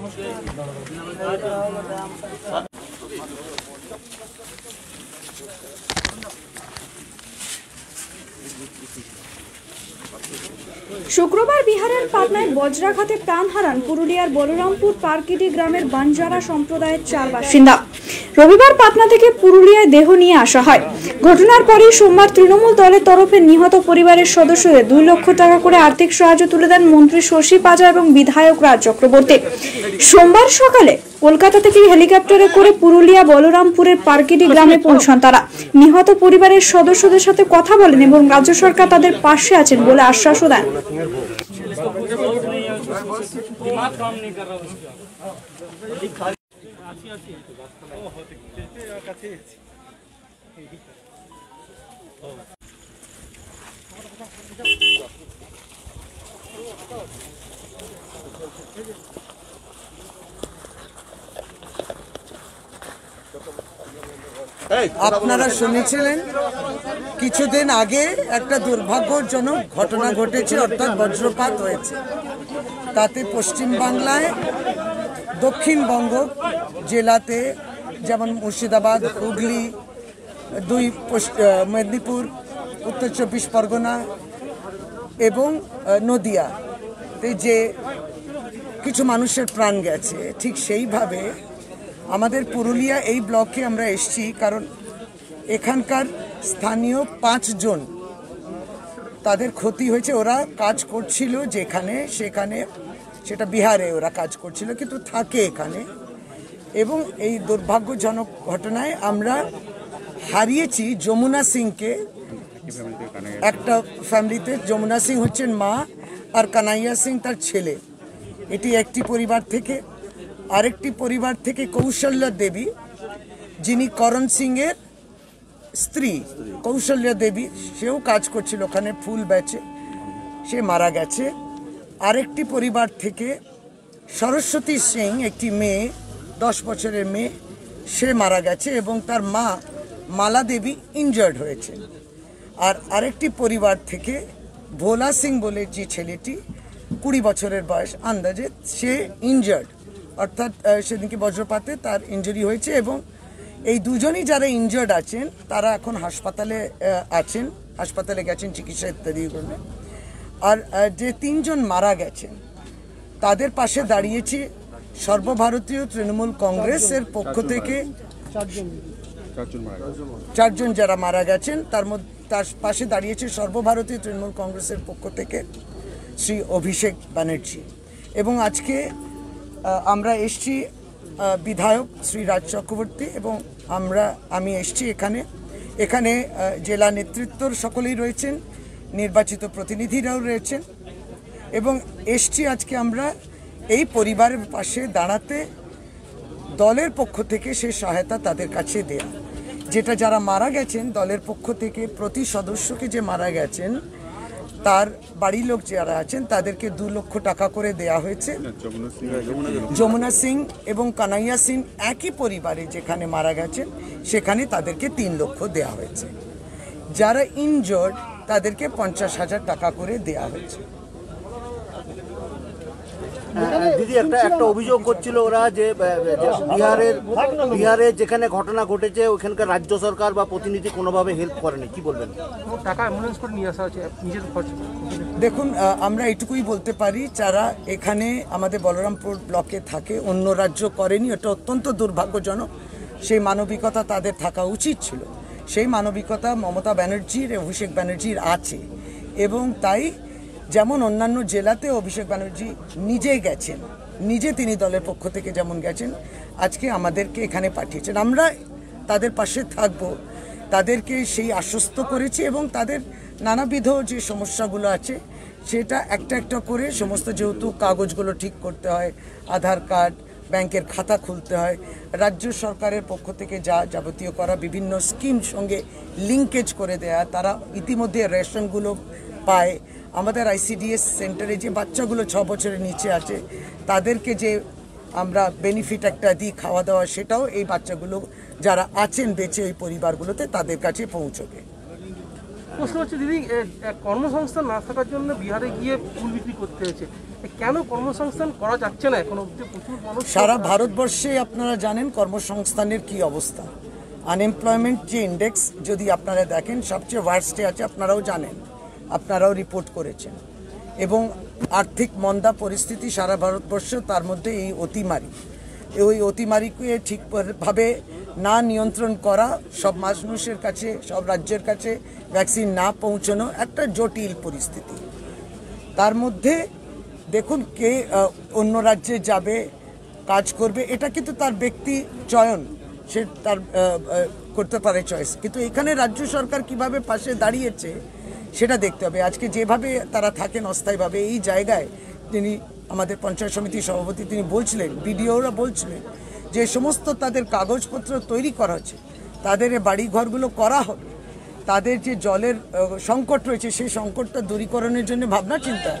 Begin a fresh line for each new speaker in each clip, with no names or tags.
नमस्कार শুক্রবার বিহারের পাটনায় বজ্রাঘাতে প্রাণ হারান পুরুলিয়ার বলরামপুর পার্কিটি গ্রামের বাঞ্জারা সম্প্রদায়ের চার বাসিন্দা। রবিবার পাটনা থেকে পুরুলিয়ায় দেহ নিয়ে আসা হয়। ঘটনার পরেই সোমবার তৃণমূল দলের তরফে নিহত পরিবারের সদস্যদের দুই লক্ষ টাকা করে আর্থিক সাহায্য তুলে দেন মন্ত্রী শশী পাজা এবং বিধায়ক রাজ চক্রবর্তী। সোমবার সকালে কলকাতা থেকে হেলিকপ্টারে করে পুরুলিয়া বলরামপুরের পার্কিটি গ্রামে আচ্ছা। পৌঁছান তারা। নিহত পরিবারের সদস্যদের সাথে কথা বলেন এবং রাজ্য সরকার তাদের পাশে আছেন বলে আশ্বাসও দেন।
আপনারা শুনেছিলেন, কিছুদিন আগে একটা দুর্ভাগ্যজনক ঘটনা ঘটেছে, অর্থাৎ বজ্রপাত হয়েছে। তাতে পশ্চিমবাংলায় দক্ষিণবঙ্গ জেলাতে যেমন মুর্শিদাবাদ, হুগলি, দুই মেদিনীপুর, উত্তর চব্বিশ পরগনা এবং নদিয়া যে কিছু মানুষের প্রাণ গেছে, ঠিক সেইভাবে আমাদের পুরুলিয়া এই ব্লকে আমরা এসছি কারণ এখানকার স্থানীয় পাঁচজন তাদের ক্ষতি হয়েছে। ওরা কাজ করছিল যেখানে, সেখানে, সেটা বিহারে ওরা কাজ করছিল, কিন্তু থাকে এখানে। এবং এই দুর্ভাগ্যজনক ঘটনায় আমরা হারিয়েছি যমুনা সিংকে। একটা ফ্যামিলিতে যমুনা সিং হচ্ছেন মা আর কানাইয়া সিং তার ছেলে। এটি একটি পরিবার থেকে আরেকটি পরিবার থেকে কৌশল্য দেবী, যিনি করণ সিংয়ের স্ত্রী। কৌশল্য দেবী, সেও কাজ করছিল ওখানে, ফুল বেচে, সে মারা গেছে। আরেকটি পরিবার থেকে সরস্বতী সিং, একটি মেয়ে, দশ বছরের মেয়ে, সে মারা গেছে এবং তার মা মালা দেবী ইনজার্ড হয়েছে। আর আরেকটি পরিবার থেকে ভোলা সিং বলে যে ছেলেটি কুড়ি বছরের বয়স, আন্দাজে সে ইনজার্ড অর্থাৎ সেদিনকে বজ্রপাতে তার ইনজুরি হয়েছে এবং এই দুজনই যারা ইনজার্ড আছেন তারা এখন হাসপাতালে আছেন হাসপাতালে গেছেন চিকিৎসা ইত্যাদি করে আর যে তিনজন মারা গেছেন তাদের পাশে দাঁড়িয়েছি সর্বভারতীয় তৃণমূল কংগ্রেসের পক্ষ থেকে। চারজন যারা মারা গেছেন তার মধ্যে তার পাশে দাঁড়িয়েছে সর্বভারতীয় তৃণমূল কংগ্রেসের পক্ষ থেকে শ্রী অভিষেক ব্যানার্জি। এবং আজকে আমরা এসছি বিধায়ক শ্রী রাজ চক্রবর্তী এবং আমরা, আমি এসছি এখানে। এখানে জেলা নেতৃত্বর সকলেই রয়েছেন, নির্বাচিত প্রতিনিধিরাও রয়েছেন এবং এসছি আজকে আমরা এই পরিবারের পাশে দাঁড়াতে দলের পক্ষ থেকে সে সহায়তা তাদের কাছে দেয়া। যেটা যারা মারা গেছেন, দলের পক্ষ থেকে প্রতি সদস্যকে যে মারা গেছেন তার বাড়ির লোক যারা আছেন তাদেরকে দু লক্ষ টাকা করে দেয়া হয়েছে। যমুনা সিং এবং কানাইয়া সিং একই পরিবারে যেখানে মারা গেছেন সেখানে তাদেরকে তিন লক্ষ দেয়া হয়েছে। যারা ইনজোর্ড তাদেরকে পঞ্চাশ হাজার টাকা করে দেয়া হয়েছে।
হ্যাঁ, দিদি একটা একটা অভিযোগ করছিল ওরা যে বিহারের বিহারে যেখানে ঘটনা ঘটেছে ওখানকার রাজ্য সরকার বা প্রতিনিধি কোনোভাবে হেল্প করেনি। কি বলবেন?
টাকা অ্যাম্বুলেন্স করে নিয়ে আসা হচ্ছে নিজের খরচ।
দেখুন আমরা এটুকুই বলতে পারি যারা এখানে আমাদের বলরামপুর ব্লকে থাকে অন্য রাজ্য করেনি এটা অত্যন্ত দুর্ভাগ্যজনক। সেই মানবিকতা তাদের থাকা উচিত ছিল। সেই মানবিকতা মমতা ব্যানার্জির অভিষেক ব্যানার্জির আছে। এবং তাই যেমন অন্যান্য জেলাতে অভিষেক ব্যানার্জি নিজে গেছেন। নিজে তিনি দলের পক্ষ থেকে যেমন গেছেন, আজকে আমাদেরকে এখানে পাঠিয়েছেন। আমরা তাদের পাশে থাকব। তাদেরকে সেই আশ্বস্ত করেছি এবং তাদের নানাবিধ যে সমস্যাগুলো আছে, সেটা একটা একটা করে সমস্ত যেহেতু কাগজগুলো ঠিক করতে হয়, আধার কার্ড, ব্যাংকের খাতা খুলতে হয়, রাজ্য সরকারের পক্ষ থেকে যা যাবতীয় করা বিভিন্ন স্কিম সঙ্গে লিঙ্কেজ করে দেয়া, তারা ইতিমধ্যে রেশনগুলো পায়। আমাদের আইসিডিএস সেন্টারে যে বাচ্চাগুলো ছ বছরের নিচে আছে তাদেরকে যে আমরা বেনিফিট একটা দিই খাওয়া দাওয়া সেটাও এই বাচ্চাগুলো যারা আছেন বেঁচে ওই পরিবারগুলোতে তাদের কাছে পৌঁছবে।
প্রশ্ন হচ্ছে দিদি কর্মসংস্থান না থাকার জন্য বিহারে গিয়ে ফুল বিক্রি করতে হয়েছে। কেন কর্মসংস্থান করা যাচ্ছে না এখন অব্দি প্রচুর মানুষ
সারা ভারতবর্ষে আপনারা জানেন কর্মসংস্থানের কি অবস্থা। আনএমপ্লয়মেন্ট যে ইন্ডেক্স যদি আপনারা দেখেন সবচেয়ে ওয়ার্স্টে আছে আপনারাও জানেন। আপনারাও রিপোর্ট করেছেন। এবং আর্থিক মন্দা পরিস্থিতি সারা ভারতবর্ষ তার মধ্যে এই অতিমারি। ওই অতিমারিকে ঠিকভাবে না নিয়ন্ত্রণ করা, সব মানুষের কাছে, সব রাজ্যের কাছে ভ্যাকসিন না পৌঁছানো একটা জটিল পরিস্থিতি। তার মধ্যে দেখুন কে অন্য রাজ্যে যাবে, কাজ করবে, এটা কিন্তু তার ব্যক্তি চয়ন। সে তার করতে পারে চয়েস কিন্তু এখানে রাজ্য সরকার কীভাবে পাশে দাঁড়িয়েছে সেটা দেখতে হবে। আজকে যেভাবে তারা থাকেন অস্থায়ীভাবে, এই জায়গায় তিনি আমাদের পঞ্চায়েত সমিতির সভাপতি তিনি বলছিলেন, বিডিওরা বলছিলেন যে, সমস্ত তাদের কাগজপত্র তৈরি করা হচ্ছে। তাদের এ বাড়িঘরগুলো করা হবে। তাদের যে জলের সংকট রয়েছে সেই সংকটটা দূরীকরণের জন্য ভাবনা চিন্তা।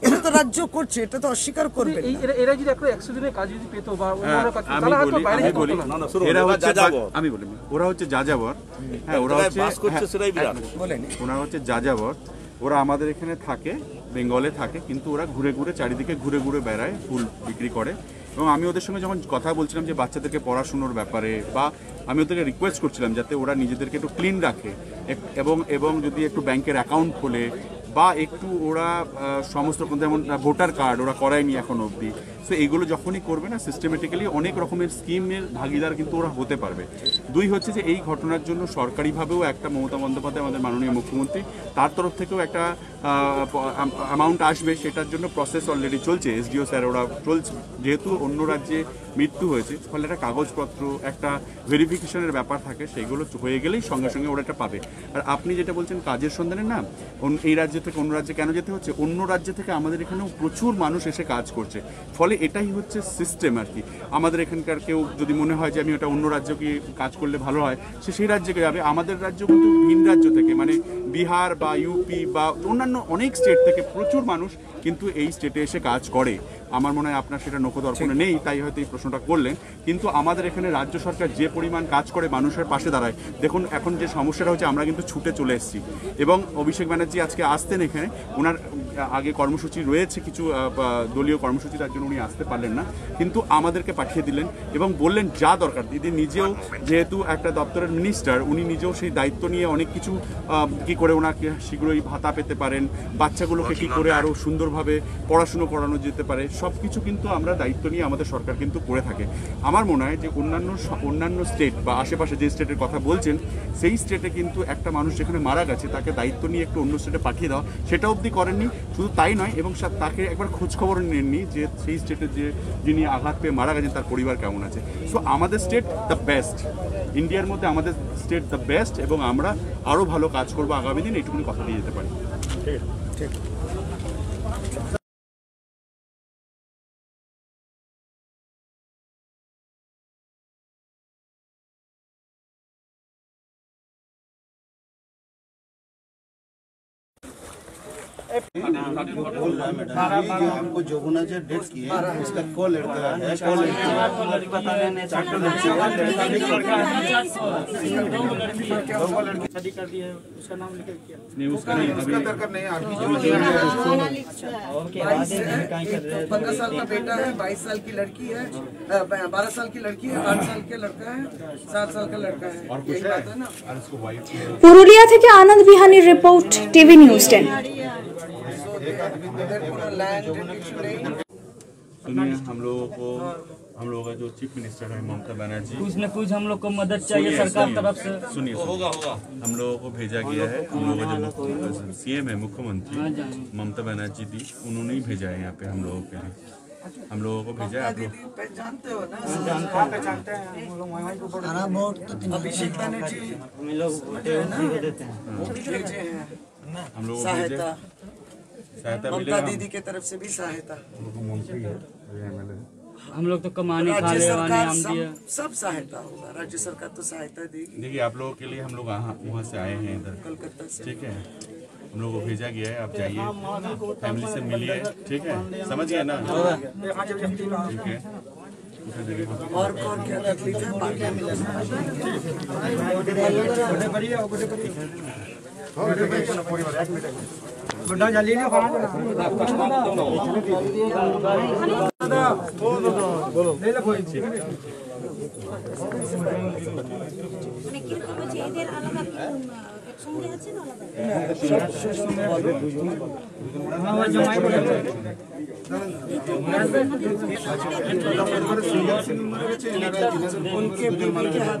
এটা তো রাজ্য করছে এটা তো অস্বীকার করবে
এরা- এরা যদি একটা একশো দিনের কাজ যদি পেতো বা অন্যান্য
আমি
হয়তো
বলি
বাইরে
আমি
যেতে
বলি
হতো না।
এরা হচ্ছে যা- আমি বলি ওরা হচ্ছে যাযাবর। হ্যাঁ ওরা হচ্ছে হ্যাঁ,
বলেন।
ওরা হচ্ছে যাযাবর। ওরা আমাদের এখানে থাকে বেঙ্গলে থাকে কিন্তু ওরা ঘুরে ঘুরে চারিদিকে ঘুরে ঘুরে বেড়ায় ফুল বিক্রি করে। এবং আমি ওদের সঙ্গে যখন কথা বলছিলাম যে বাচ্চাদেরকে পড়াশুনোর ব্যাপারে বা আমি ওদেরকে রিকোয়েস্ট করছিলাম যাতে ওরা নিজেদেরকে একটু ক্লিন রাখে, এবং এবং যদি একটু ব্যাংকের অ্যাকাউন্ট খোলে বা একটু ওরা সমস্ত যেমন ভোটার কার্ড ওরা করায়নি এখন অবধি। সো এগুলো যখনই করবে না সিস্টেমেটিক্যালি অনেক রকমের স্কিমের ভাগিদার কিন্তু ওরা হতে পারবে। দুই হচ্ছে যে, এই ঘটনার জন্য সরকারিভাবেও একটা মমতা বন্দ্যোপাধ্যায়, আমাদের মাননীয় মুখ্যমন্ত্রী, তার তরফ থেকেও একটা অ্যামাউন্ট আসবে। সেটার জন্য প্রসেস অলরেডি চলছে। এসডিও স্যার ওরা চলছে। যেহেতু অন্য রাজ্যে মৃত্যু হয়েছে, ফলে একটা কাগজপত্র, একটা ভেরিফিকেশনের ব্যাপার থাকে, সেগুলো হয়ে গেলেই সঙ্গে সঙ্গে ওরা এটা পাবে। আর আপনি যেটা বলছেন, কাজের সন্ধানে না এই রাজ্য থেকে অন্য রাজ্যে কেন যেতে হচ্ছে? অন্য রাজ্য থেকে আমাদের এখানেও প্রচুর মানুষ এসে কাজ করছে। ফলে এটাই হচ্ছে সিস্টেম আর কি। আমাদের এখানকার কেউ যদি মনে হয় যে আমি ওটা অন্য রাজ্য গিয়ে কাজ করলে ভালো হয়, সে সেই রাজ্যকে যাবে। আমাদের রাজ্য কিন্তু ভিন রাজ্য থেকে মানে বিহার বা ইউপি বা অন্যান্য অনেক স্টেট থেকে প্রচুর মানুষ কিন্তু এই স্টেটে এসে কাজ করে। আমার মনে হয় আপনার সেটা নখদর্পণে নেই তাই হয়তো এই প্রশ্নটা করলেন। কিন্তু আমাদের এখানে রাজ্য সরকার যে পরিমাণ কাজ করে মানুষের পাশে দাঁড়ায় দেখুন এখন যে সমস্যাটা হচ্ছে আমরা কিন্তু ছুটে চলে এসেছি। এবং অভিষেক ব্যানার্জি আজকে আসতেন এখানে ওনার আগে কর্মসূচি রয়েছে, কিছু দলীয় কর্মসূচি, তার জন্য উনি আসতে পারলেন না। কিন্তু আমাদেরকে পাঠিয়ে দিলেন এবং বললেন, যা দরকার। দিদি নিজেও যেহেতু একটা দপ্তরের মিনিস্টার উনি নিজেও সেই দায়িত্ব নিয়ে অনেক কিছু কি করে ওনাকে শীঘ্রই ভাতা পেতে পারেন, বাচ্চাগুলোকে কি করে আরও সুন্দরভাবে পড়াশুনো করানো যেতে পারে সব কিছু কিন্তু আমরা দায়িত্ব নিয়ে আমাদের সরকার কিন্তু করে থাকে। আমার মনে হয় যে অন্যান্য অন্যান্য স্টেট বা আশেপাশে যে স্টেটের কথা বলছেন, সেই স্টেটে কিন্তু একটা মানুষ যেখানে মারা গেছে, তাকে দায়িত্ব নিয়ে একটু অন্য স্টেটে পাঠিয়ে দেওয়া, সেটা অবধি করেননি। শুধু তাই নয়, এবং তাকে একবার খোঁজ খবর নেননি যে সেই স্টেটে যে যিনি আঘাত পেয়ে মারা গেছেন, তার পরিবার কেমন আছে। সো আমাদের স্টেট দ্য বেস্ট ইন্ডিয়ার মধ্যে আমাদের স্টেট দ্য বেস্ট এবং আমরা আরও ভালো কাজ করব আগামী দিন, এইটুকুনি কথা দিয়ে যেতে পারি।
आपको जोगुना जो डेट की है उसका कॉल लड़का है कॉल
शादी कर दी है उसका नाम निकल किया
नहीं उसका नहीं अभी
पंद्रह साल का बेटा है बाईस साल की लड़की है बारह साल की लड़की है आठ साल का लड़का है सात साल का लड़का है यही बात है ना
और उसको वाइफ
পুরুলিয়া থেকে আনন্দ বিহানির রিপোর্ট টিভি নিউজ টেন
सुनिए हम लोगों को हम लोगों का जो चीफ मिनिस्टर है ममता बनर्जी।
कुछ न कुछ हम लोग को मदद चाहिए सरकार तरफ़ से।
सुनिए होगा होगा। हम लोगों को भेजा गया है हम लोगों का जो सीएम है मुख्यमंत्री ममता बनर्जी दी उन्होंने ही भेजा है यहाँ पे हम लोगों के लिए। हम लोगों को भेजा है आप लोग
जानते हो। ना अभिषेक बनर्जी।
हम लोग देते हैं।
भेजे हैं।
हम लोगों को भेजे।
ममता दीदी के तरफ़ से भी सहायता
हम लोग तो कमाने
राज्य
खाने वाने
सरकार
हम
सब सब सहायता होगा राज्य सरकार तो सहायता देगी
देखिए आप लोगों के लिए हम लोग वहाँ से आए हैं इधर
कलकत्ता से
ठीक है हम लोग को भेजा गया है आप जाइए फैमिली से मिलिए ठीक है समझ गए ना ठीक है
और कौन क्या तकलीफ़ है बाद গোটা জ্বালিয়ে নিও দাদা বলো উনকে হাত